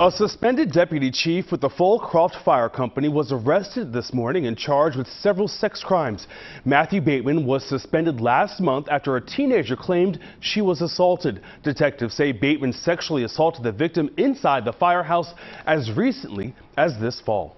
A suspended deputy chief with the Folcroft Fire Company was arrested this morning and charged with several sex crimes. Matthew Bateman was suspended last month after a teenager claimed she was assaulted. Detectives say Bateman sexually assaulted the victim inside the firehouse as recently as this fall.